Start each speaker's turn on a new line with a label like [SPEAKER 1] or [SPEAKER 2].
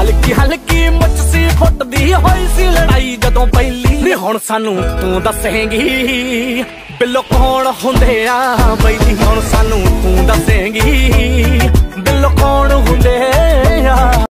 [SPEAKER 1] ਹਲਕੀ ਹਲਕੀ ਮੁੱਛ ਸੀ ਫੁੱਟਦੀ ਹੋਈ ਸੀ ਲੜਾਈ ਜਦੋਂ ਪਹਿਲੀ। ਨੀ ਹੁਣ ਸਾਨੂੰ ਤੂੰ ਦੱਸੇਂਗੀ, ਬਿੱਲੋ ਕੌਣ ਹੁੰਦੇ ਆ ਬੈਲੀ ਹੁਣ ਸਾਨੂੰ ਤੂੰ ਦੱਸੇਂਗੀ।